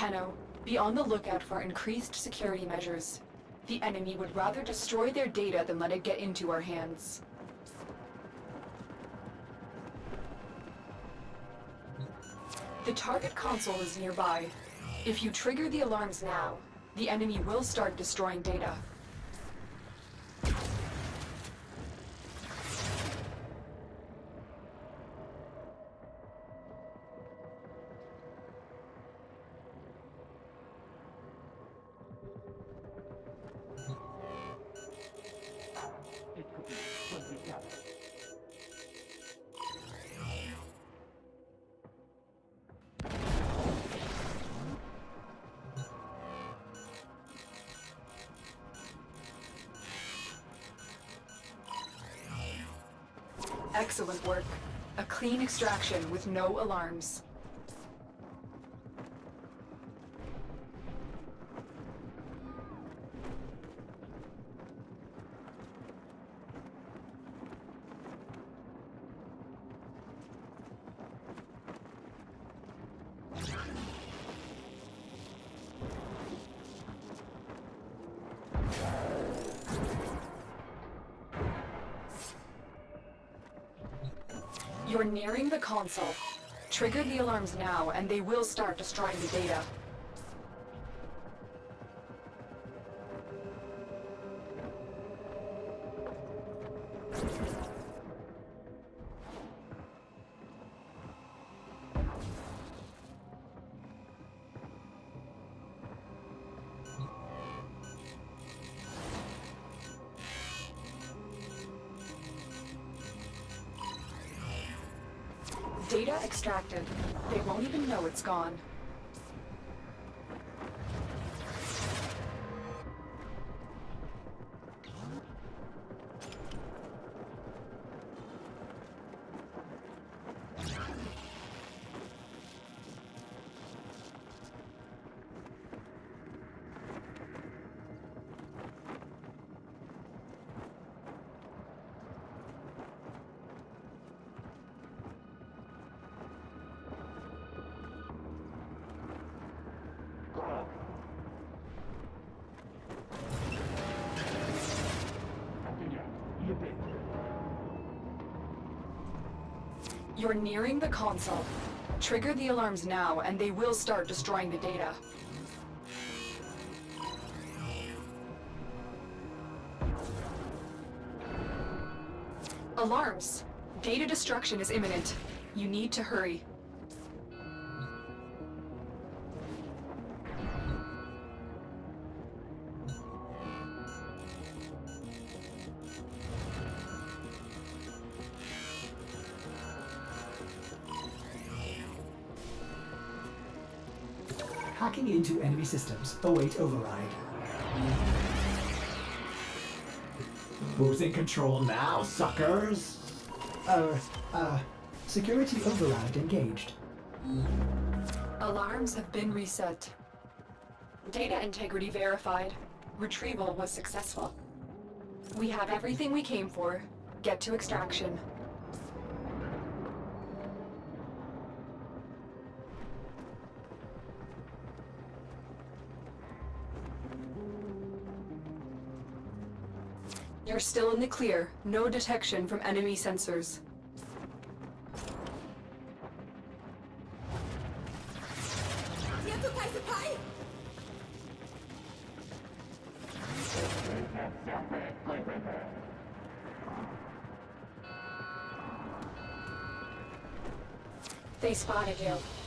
Tenno, be on the lookout for increased security measures. The enemy would rather destroy their data than let it get into our hands. The target console is nearby. If you trigger the alarms now, the enemy will start destroying data. Excellent work. A clean extraction with no alarms. You're nearing the console. Trigger the alarms now, and they will start destroying the data. Data extracted. They won't even know it's gone. You're nearing the console. Trigger the alarms now, and they will start destroying the data. Alarms! Data destruction is imminent. You need to hurry. Hacking into enemy systems. Await override. Who's in control now, suckers? Uh, uh, security override engaged. Alarms have been reset. Data integrity verified. Retrieval was successful. We have everything we came for. Get to extraction. You're still in the clear. No detection from enemy sensors. They spotted you.